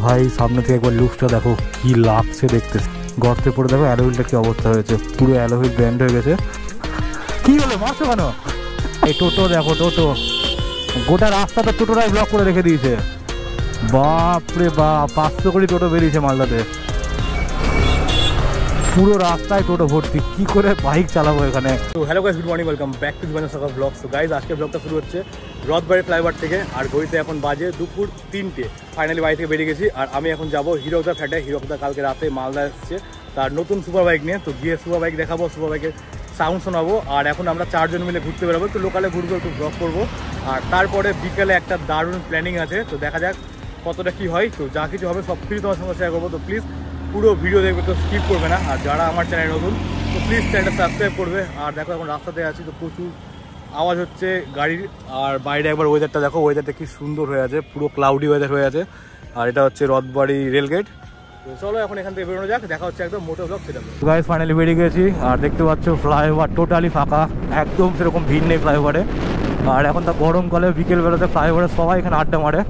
ভাই, সামনে থেকে একবার লুকটা দেখো, কি লাগছে দেখতে। গর্তে পড়ে দেখো অ্যালোহিলটা কি অবস্থা হয়েছে। পুরো অ্যালোহিল ব্যান্ড হয়ে গেছে। কি হলো? মারছো কেন? এই টোটো দেখো, টোটো। গোটা রাস্তাটা টোটোটাই ব্লক করে রেখে দিয়েছে। বাপরে বাপ, পাঁচশো কোটি টোটো বেরিয়েছে মালদাতে। পুরো রাস্তায় টোটো ভর্তি। কি করে বাইক চালাবো এখানে? তো hello guys good morning welcome back to দিবানা সকাল ব্লগ তো গাইজ আজকে ব্লগটা শুরু হচ্ছে রথবাড়ি ফ্লাইওভার থেকে, আর ঘড়িতে এখন বাজে দুপুর তিনটে। ফাইনালি বাড়ি থেকে বেরিয়ে গেছি, আর আমি এখন যাব হিরোকদা ফ্ল্যাটে হিরোকদা কালকে রাতে মালদা এসেছে, তার নতুন সুপার বাইক নিয়ে। তো গিয়ে সুপার বাইক দেখাবো সুপার বাইকের সাউন্ড শোনাবো, আর এখন আমরা চারজন মিলে ঘুরতে বেরোবো। একটু লোকালে ঘুরবো, একটু ব্লগ করব। আর তারপরে বিকেলে একটা দারুণ প্ল্যানিং আছে। তো দেখা যাক কতটা কি হয়। তো যা কিছু হবে সব কিছু তোমার সঙ্গে শেয়ার করব। তো প্লিজ পুরো ভিডিও দেখবে, তো স্কিপ করবে না। আর যারা আমার চ্যানেল নতুন, তো প্লিজ চ্যানেলটা সাবস্ক্রাইব করবে। আর দেখো, এখন রাস্তাতে আছি, তো প্রচুর আওয়াজ হচ্ছে গাড়ির। আর বাইরে একবার ওয়েদারটা দেখো ওয়েদারটা কি সুন্দর হয়ে আছে, পুরো ক্লাউডি ওয়েদার হয়ে আছে। আর এটা হচ্ছে রথবাড়ি রেলগেট চলো, এখন এখান থেকে বেরোনো যাক, দেখা হচ্ছে একদম ফাইনালি বেরিয়ে গেছি, আর দেখতে পাচ্ছ টোটালি ফাঁকা, একদম সেরকম ভিড় নেই ফ্লাইওভারে আর এখন তা গরমকালে বিকেল বেলাতে ফ্লাইওভারে সবাই এখানে আড্ডা মারে।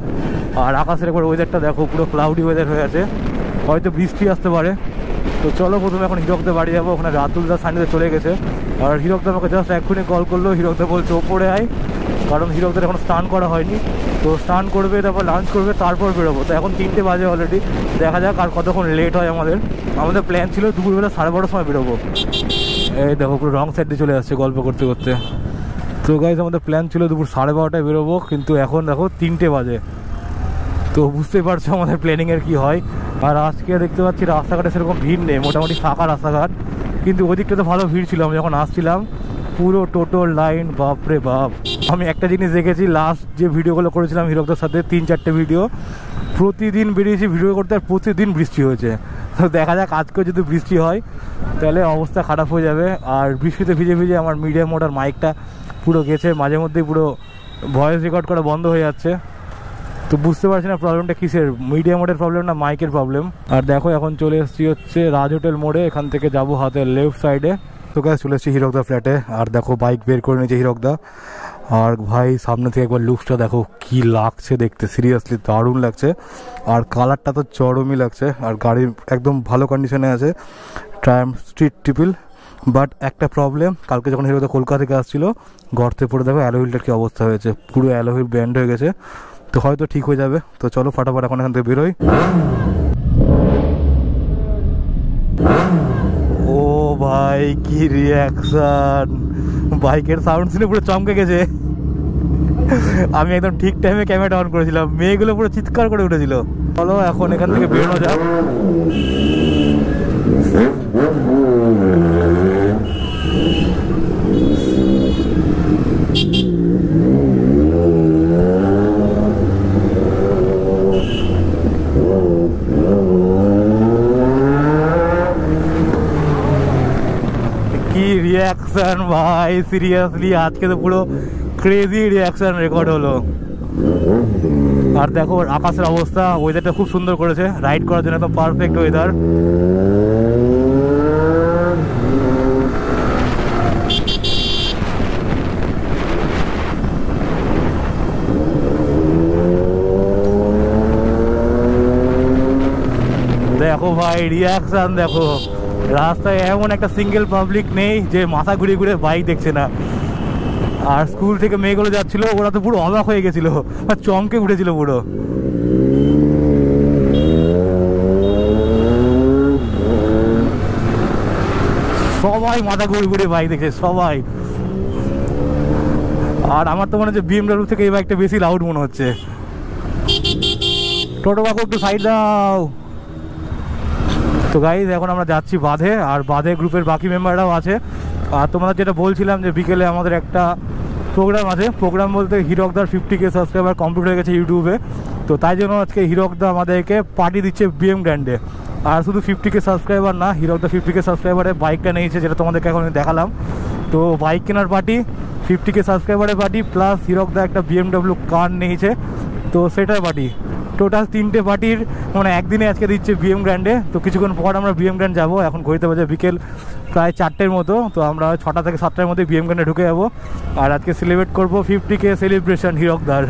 আর আকাশের একবার ওয়েদারটা দেখো, পুরো ক্লাউডি ওয়েদার হয়ে আছে। হয়তো বৃষ্টি আসতে পারে। তো চলো প্রথমে এখন হিরকদা বাড়ি যাব। ওখানে রাতুলদা সাইডে চলে গেছে। আর হিরকদা আমাকে জাস্ট এক্ষুনি কল করল। হিরকদা বলছে, ওপরে আয়। কারণ হিরকদের এখন স্নান করা হয়নি। তো স্নান করবে, তারপর লাঞ্চ করবে, তারপর বেরোবো। তো এখন তিনটে বাজে অলরেডি দেখা যাক আর কতক্ষণ লেট হয় আমাদের। আমাদের প্ল্যান ছিল দুপুরবেলা সাড়ে বারোটার সময় বেরোবো। এই দেখো, পুরো রং সাইডে চলে আসছে গল্প করতে করতে। তো গাইজ আমাদের প্ল্যান ছিল দুপুর সাড়ে বারোটায় বেরোবো। কিন্তু এখন দেখো তিনটে বাজে। তো বুঝতেই পারছ আমাদের প্ল্যানিংয়ের কি হয়। আর আজকে দেখতে পাচ্ছি রাস্তাঘাটে সেরকম ভিড় নেই, মোটামুটি ফাঁকা রাস্তাঘাট। কিন্তু ওদিকটা তো ভালো ভিড় ছিল, আমি যখন আসছিলাম, পুরো টোটোর লাইন, বাপরে বাপ। আমি একটা জিনিস দেখেছি লাস্ট যে ভিডিওগুলো করেছিলাম হিরকদের সাথে, তিন চারটে ভিডিও, প্রতিদিন বেরিয়েছি ভিডিও করতে আর প্রতিদিন বৃষ্টি হয়েছে। তো দেখা যাক, আজকেও যদি বৃষ্টি হয়, তাহলে অবস্থা খারাপ হয়ে যাবে। আর বৃষ্টিতে ভিজে ভিজে আমার মিডিয়াম মোটার মাইকটা পুরো গেছে মাঝে মধ্যেই পুরো ভয়েস রেকর্ড করা বন্ধ হয়ে যাচ্ছে। তো বুঝতে পারছি না প্রবলেমটা কিসের? মিডিয়া মোডের প্রবলেম না মাইকের প্রবলেম আর দেখো, এখন চলে এসেছি হচ্ছে রাজ হোটেল মোড়ে এখান থেকে যাব হাতে লেফট সাইডে তো কাছে চলে এসেছি হিরকদা ফ্ল্যাটে আর দেখো বাইক বের করে নিয়েছে হিরকদা আর ভাই, সামনে থেকে একবার লুকসটা দেখো, কি লাগছে দেখতে। সিরিয়াসলি দারুণ লাগছে। আর কালারটা তো চরমই লাগছে। আর গাড়ির একদম ভালো কন্ডিশনে আছে। ট্রায়াম স্ট্রিট টিপিল বাট একটা প্রবলেম কালকে যখন হিরোদা কলকাতা থেকে আসছিল, গর্তে পড়ে দেখো অ্যালোহিলটার কি অবস্থা হয়েছে। পুরো অ্যালোহিল ব্যান্ড হয়ে গেছে। তো হয়তো ঠিক হয়ে যাবে। তো চলো ফাটাফাট এখন এখান থেকে বেরোই। ও ভাই, কি রিয়াকশন বাইকের সাউন্ড শুনে পুরো চমকে গেছে। আমি একদম ঠিক টাইমে ক্যামেরাটা অন করেছিলাম। মেয়েগুলো পুরো চিৎকার করে উঠেছিল। চলো এখন এখান থেকে বেরোনো যাক কি রিয়াকশন ভাই সিরিয়াসলি আজকে তো পুরো ক্রেজি রিয়াকশন রেকর্ড হলো। আর দেখো, আকাশের অবস্থা ওয়েদারটা খুব সুন্দর করেছে। রাইড করার জন্য একদম পারফেক্ট ওয়েদার দেখো ভাই রিয়াকশন দেখো। রাস্তায় এমন একটা সিঙ্গেল পাবলিক নেই যে মাথা ঘুরে ঘুরে বাইক দেখছে না। আর স্কুল থেকে মেয়েগুলো যাচ্ছিল, ওরা তো পুরো অবাক হয়ে গেছিল। আর চমকে উঠেছিল পুরো। সবাই মাথা ঘুরে ঘুরে বাইক দেখছে, সবাই। আর আমার তো মনে হচ্ছে বিএমডাব্লিউ থেকে এই বাইকটা বেশি লাউড মনে হচ্ছে। টোটো বাকু একটু সাইড দাও। তো গাইজ এখন আমরা যাচ্ছি বাঁধে, আর বাঁধে গ্রুপের বাকি মেম্বাররাও আছে। আর তোমরা যেটা বলছিলাম যে বিকেলে আমাদের একটা প্রোগ্রাম আছে। প্রোগ্রাম বলতে হিরকদার ফিফটি কে সাবস্ক্রাইবার কমপ্লিট হয়ে গেছে ইউটিউবে তো তাই জন্য আজকে হিরকদা আমাদেরকে পার্টি দিচ্ছে বিএম গ্র্যান্ডে আর শুধু ফিফটি কে সাবস্ক্রাইবার না, হিরকদা ফিফটি কে সাবস্ক্রাইবারে বাইকটা নিয়েছে, যেটা তোমাদেরকে এখন দেখালাম। তো বাইক কেনার পার্টি ফিফটি কে সাবস্ক্রাইবারের পার্টি প্লাস হিরকদা একটা বিএমডাব্লিউ কার নিয়েছে। তো সেটার পার্টি টোটাল তিনটে পার্টির মানে একদিনে আজকে দিচ্ছে বিএম গ্র্যান্ডে তো কিছুক্ষণ পর আমরা বিএম গ্র্যান্ড যাব। এখন ঘড়িতে বাজে বিকেল প্রায় চারটের মতো। তো আমরা ছটা থেকে সাতটার মধ্যে বিএম গ্র্যান্ডে ঢুকে যাব। আর আজকে সেলিব্রেট করব ফিফটি কে সেলিব্রেশন হিরকদার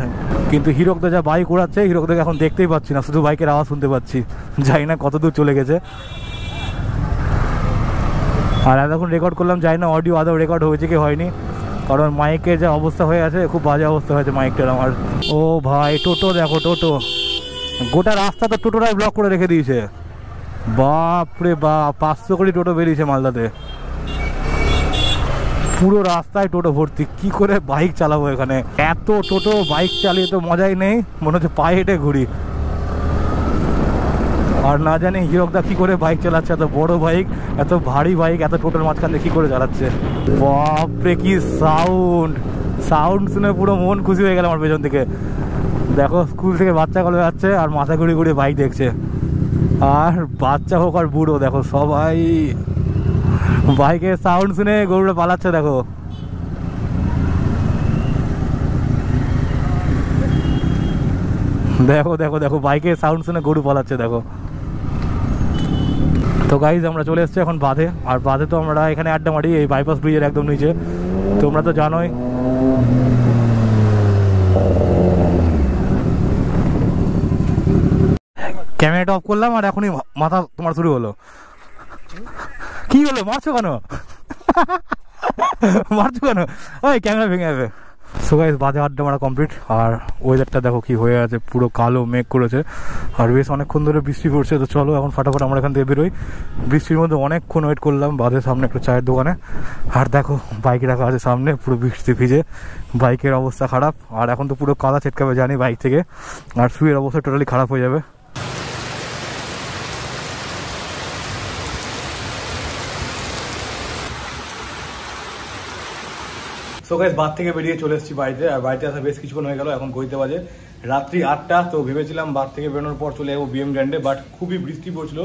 কিন্তু হিরকদা যা বাইক ওড়াচ্ছে হিরকদাকে এখন দেখতেই পাচ্ছি না। শুধু বাইকের আওয়াজ শুনতে পাচ্ছি। জানি না কত দূর চলে গেছে। আর এতক্ষণ রেকর্ড করলাম, জানি না অডিও আদৌ রেকর্ড হয়েছে কি হয়নি। কারণ মাইকের যা অবস্থা হয়ে আছে, খুব বাজে অবস্থা হয়েছে মাইকটার আমার। ও ভাই, টোটো দেখো, টোটো। গোটা রাস্তা তো টোটোটাই ব্লক করে রেখে দিয়েছে। বাপরে বাপ, পাঁচশো কোটি টোটো বেরিয়েছে মালদাতে। পুরো রাস্তায় টোটো ভর্তি, কি করে বাইক চালাবো এখানে? এত টোটো বাইক চালিয়ে তো মজাই নেই, মনে হচ্ছে পায়ে হেঁটে ঘুরি। আর না জানি হিরকদা কি করে বাইক চালাচ্ছে, এত বড় বাইক এত ভারী বাইক এত টোটোর মাঝখানে কি করে চালাচ্ছে? বাপরে কি সাউন্ড সাউন্ড শুনে পুরো মন খুশি হয়ে গেল আমার পেছন থেকে। দেখো স্কুল থেকে বাচ্চা কলে যাচ্ছে আর মাথা ঘুরে ঘুরে বাইক দেখছে। আর বাচ্চা হোক আর বুড়ো, দেখো সবাই বাইকের সাউন্ড শুনে গরুটা পালাচ্ছে, দেখো। দেখো দেখো দেখো বাইকের সাউন্ড শুনে গরু পালাচ্ছে, দেখো। তো গাইজ আমরা চলে এসেছি এখন বাঁধে। আর বাঁধে তো আমরা এখানে আড্ডা মারি, এই বাইপাস ব্রিজের একদম নিচে। তোমরা তো জানোই ক্যামেরাটা অফ করলাম আর এখনই মাথা তোমার শুরু হলো। কি হলো? মারছো কেন? মারছো কেন? ওই ক্যামেরা ভেঙে যাবে। সো বাজে আড্ডা মারা কমপ্লিট আর ওয়েদারটা দেখো কি হয়ে আছে। পুরো কালো মেঘ করেছে। আর বেশ অনেকক্ষণ ধরে বৃষ্টি পড়ছে। তো চলো, এখন ফাটাফাট আমরা এখান থেকে বেরোই। বৃষ্টির মধ্যে অনেকক্ষণ ওয়েট করলাম। বাজের সামনে একটা চায়ের দোকানে। আর দেখো বাইক রাখা আছে সামনে। পুরো বৃষ্টি ভিজে। বাইকের অবস্থা খারাপ। আর এখন তো পুরো কাদা ছেটকাবে জানি বাইক থেকে। আর শুয়ের অবস্থা টোটালি খারাপ হয়ে যাবে। সো গাইজ বাদ থেকে বেরিয়ে চলে এসেছি বাড়িতে। আর বাড়িতে আসা বেশ কিছুক্ষণ হয়ে গেল, এখন গইতে বাজে। রাত্রি আটটা, তো ভেবেছিলাম বাদ থেকে বেরোনোর পর চলে যাব বিএম গ্র্যান্ডে বাট খুবই বৃষ্টি পড়ছিল।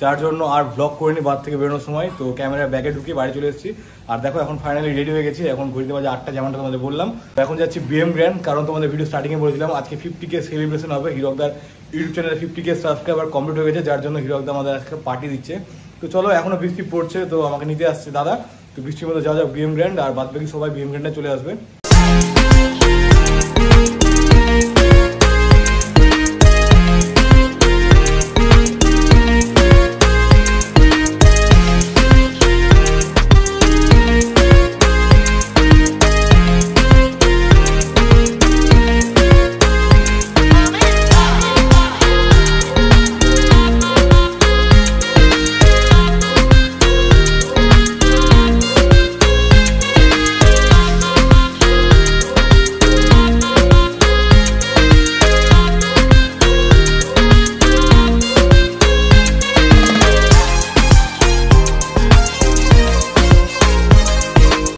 যার জন্য আর ব্লগ করিনি বাদ থেকে বেরোনোর সময়। তো ক্যামেরা ব্যাগে ঢুকিয়ে বাড়ি চলে এসেছি। আর দেখো, এখন ফাইনালি রেডি হয়ে গেছি। এখন ঘুরতে বাজে আটটা, যেমনটা তোমাদের বললাম। এখন যাচ্ছি বিএম গ্র্যান্ড কারণ তোমাদের ভিডিও স্টার্টিংয়ে বলেছিলাম, আজকে ফিফটি কে সেলিব্রেশন হবে। হিরকদার ইউটিউব চ্যানেলে ফিফটি কে সাবস্ক্রাইবার কমপ্লিট হয়ে গেছে, যার জন্য হিরকদা আমাদের আজকে পার্টি দিচ্ছে। তো চলো, এখনও বৃষ্টি পড়ছে, তো আমাকে নিতে আসছে দাদা। তো বৃষ্টির মধ্যে যাওয়া যাক বিএম গ্র্যান্ড আর বাদ বাকি সবাই বিএম গ্র্যান্ডে চলে আসবে।